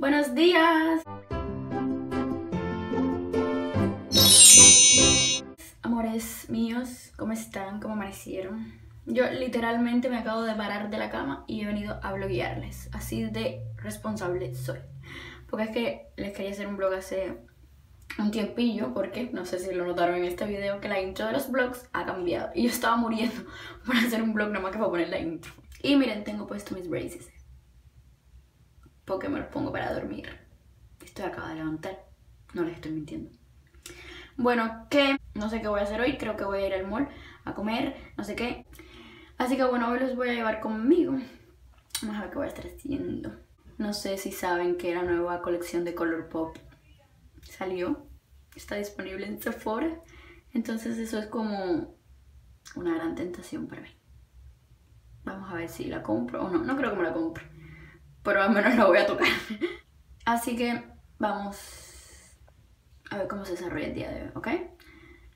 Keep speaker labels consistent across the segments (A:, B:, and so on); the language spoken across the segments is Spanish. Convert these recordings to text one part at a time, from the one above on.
A: Buenos días. Amores míos, ¿cómo están? ¿Cómo amanecieron? Yo literalmente me acabo de parar de la cama y he venido a bloguearles. Así de responsable soy. Porque es que les quería hacer un blog hace un tiempillo, porque no sé si lo notaron en este video, que la intro de los vlogs ha cambiado. Y yo estaba muriendo por hacer un blog nada más que para poner la intro. Y miren, tengo puesto mis braces. Porque me los pongo para dormir. Estoy acaba de levantar. No les estoy mintiendo. Bueno, que no sé qué voy a hacer hoy. Creo que voy a ir al mall a comer, no sé qué. Así que bueno, hoy los voy a llevar conmigo. Vamos a ver qué voy a estar haciendo. No sé si saben que la nueva colección de Color Pop salió. Está disponible en Sephora. Entonces eso es como una gran tentación para mí. Vamos a ver si la compro o no. No creo que me la compre. Pero al menos la voy a tocar. Así que vamos a ver cómo se desarrolla el día de hoy, ¿ok?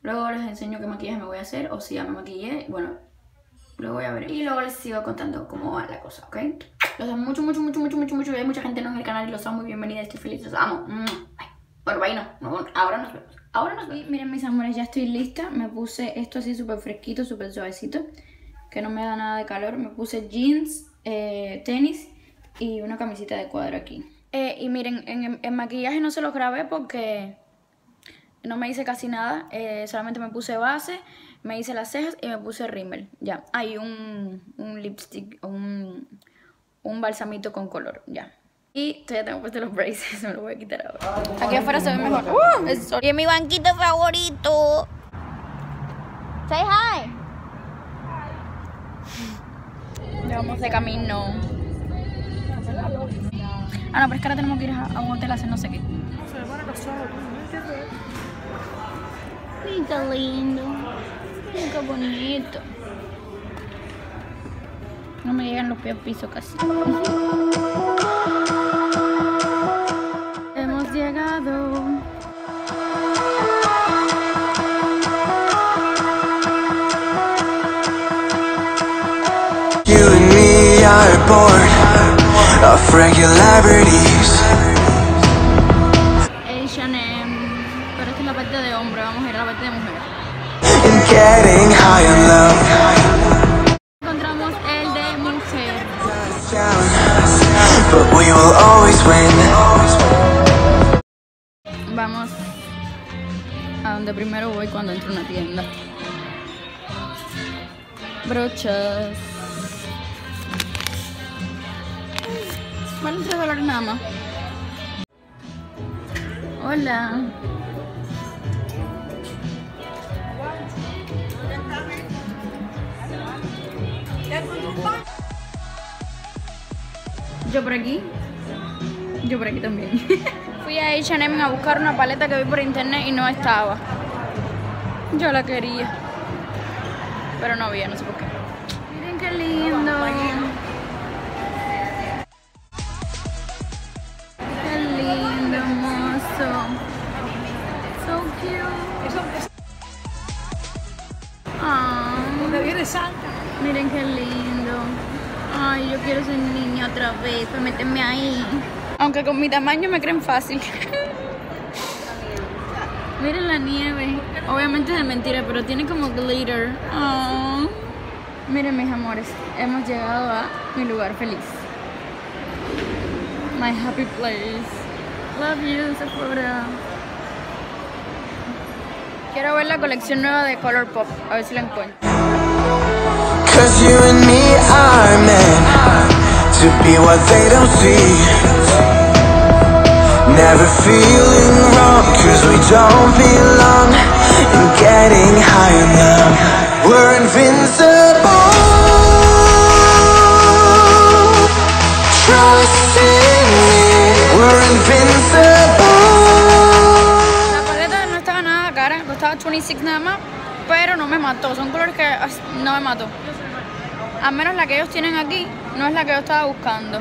A: Luego les enseño qué maquillaje me voy a hacer o si ya me maquillé. Bueno, lo voy a ver. Y luego les sigo contando cómo va la cosa, ¿ok? Los amo mucho, mucho, mucho, mucho, mucho, mucho. Hay mucha gente nueva en el canal y los amo. Bienvenida, estoy feliz, los amo. Ay. Bueno, ahí no. Ahora nos vemos. Ahora nos vemos. miren, mis amores, ya estoy lista. Me puse esto así súper fresquito, súper suavecito. Que no me da nada de calor. Me puse jeans, eh, tenis y una camisita de cuadro aquí. Eh, y miren, en, en, maquillaje no se los grabé porque no me hice casi nada. Eh, solamente me puse base, me hice las cejas y me puse rímel. Ya. Hay un, un lipstick, un, un balsamito con color. Ya. Y todavía tengo puesto los braces, me los voy a quitar ahora. Aquí afuera se ve mejor. ¡Uh! Y es mi banquito favorito. Say hi. Ya vamos de camino. Ah, no, pero es que ahora tenemos que ir a, a un hotel a hacer no sé qué. Ay, qué lindo. Ay, qué bonito. No me llegan los pies al piso casi. Hemos llegado.
B: You and me are bored of regularities.
A: H&M. Pero esta es la parte de hombre, vamos a ir a la parte de mujer.
B: And getting high in love.
A: Encontramos el de mujer.
B: But we will always win.
A: Vamos a donde primero voy cuando entro a una tienda. Brochas. Vale 3 dólares nada más. Hola. Yo por aquí. Yo por aquí también. Fui a H&M a buscar una paleta que vi por internet y no estaba. Yo la quería. Pero no había, no sé por qué. Miren qué lindo. Hermoso. So cute.
C: Viene Santa.
A: miren qué lindo. Ay, yo quiero ser niña otra vez. Pues méteme ahí. Aunque con mi tamaño me creen fácil. Miren la nieve. Obviamente es de mentira, pero tiene como glitter. Oh. Miren mis amores, hemos llegado a mi lugar feliz. My happy place. Love you, Sephora. Quiero ver la colección nueva de Color Pop, a ver si la encuentro.
B: Cause you and me are meant to be what they don't see. Never feeling wrong, cause we don't belong. And getting high in love. We're invincible. Trust
A: La paleta no estaba nada cara, costaba 26 nada más, pero no me mató. Son colores que no me mató. Al menos la que ellos tienen aquí no es la que yo estaba buscando.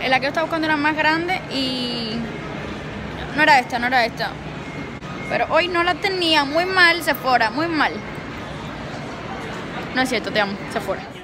A: Eh, La que yo estaba buscando era más grande y no era esta, no era esta. Pero hoy no la tenía, muy mal Sephora, muy mal. No es cierto, te amo, Sephora. Estamos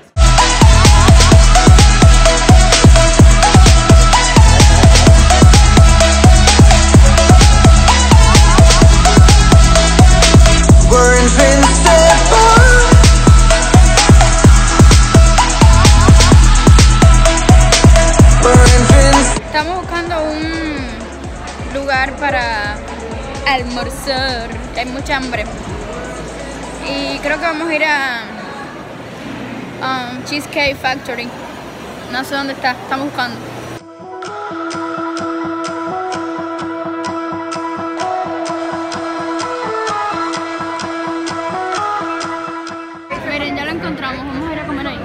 A: para almorzar. Hay mucha hambre. Y creo que vamos a ir a um, Cheesecake Factory. No sé dónde está, estamos buscando. Miren, ya lo encontramos, vamos a ir a comer ahí.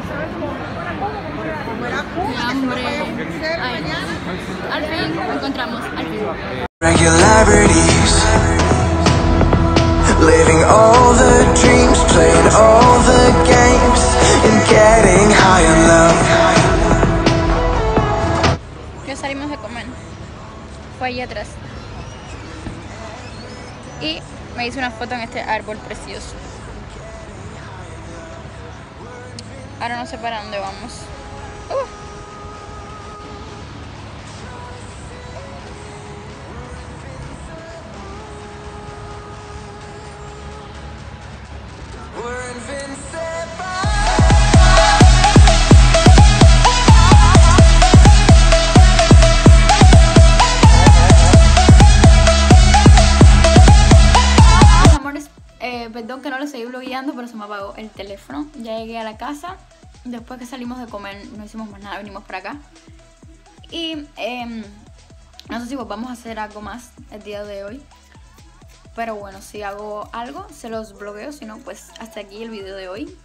A: Hambre. Al fin lo encontramos, al fin.
B: Regularities. Living all the dreams, playing all the games, and getting high in love.
A: Ya salimos de comer. Fue allí atrás. Y me hice una foto en este árbol precioso. Ahora no sé para dónde vamos. Pero se me apagó el teléfono. Ya llegué a la casa. Después que salimos de comer, no hicimos más nada, venimos para acá. Y em, no sé si vamos a hacer algo más el día de hoy. Pero bueno, si hago algo, se los bloqueo. Si no, pues hasta aquí el video de hoy.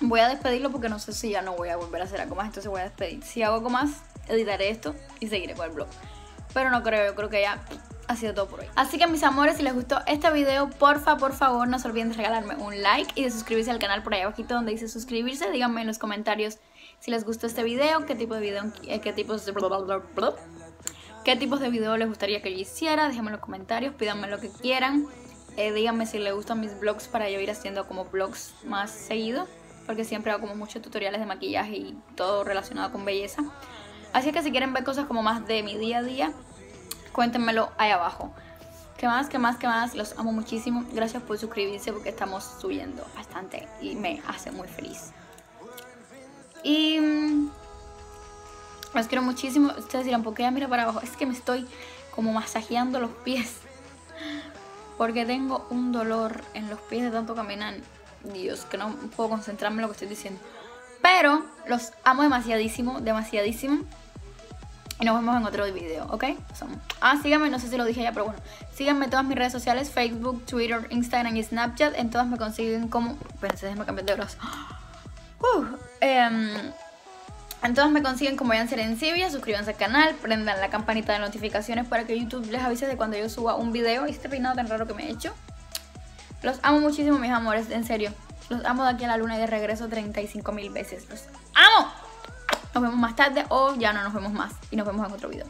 A: Voy a despedirlo porque no sé si ya no voy a volver a hacer algo más. Entonces voy a despedir. Si hago algo más, editaré esto y seguiré con el blog. Pero no creo, yo creo que ya ha sido todo por hoy. Así que mis amores, si les gustó este video, porfa, por favor, no se olviden de regalarme un like y de suscribirse al canal por ahí abajito donde dice suscribirse. Díganme en los comentarios si les gustó este video, qué tipo de video, eh, qué tipos de... qué tipos de video les gustaría que yo hiciera. Déjenme en los comentarios, pídanme lo que quieran. Eh, díganme si les gustan mis vlogs para yo ir haciendo como vlogs más seguido. Porque siempre hago como muchos tutoriales de maquillaje y todo relacionado con belleza. Así que si quieren ver cosas como más de mi día a día, cuéntenmelo ahí abajo. ¿Qué más? ¿Qué más? ¿Qué más? Los amo muchísimo. Gracias por suscribirse porque estamos subiendo bastante y me hace muy feliz. Y mm, los quiero muchísimo. Ustedes dirán, ¿por qué ya mira para abajo? Es que me estoy como masajeando los pies. Porque tengo un dolor en los pies de tanto caminar. Dios, que no puedo concentrarme en lo que estoy diciendo. Pero los amo demasiadísimo, demasiadísimo. Y nos vemos en otro video, ¿ok? Ah, síganme, no sé si lo dije ya, pero bueno. Síganme en todas mis redes sociales, Facebook, Twitter, Instagram y Snapchat. En todas me consiguen como... Espérense, déjenme cambiar de brazo. Uh, en todas me consiguen como Jan Serencibia. Suscríbanse al canal, prendan la campanita de notificaciones para que YouTube les avise de cuando yo suba un video. Y este peinado tan raro que me he hecho. Los amo muchísimo, mis amores, en serio. Los amo de aquí a la luna y de regreso 35 mil veces. Los amo. Nos vemos más tarde o ya no nos vemos más. Y nos vemos en otro video.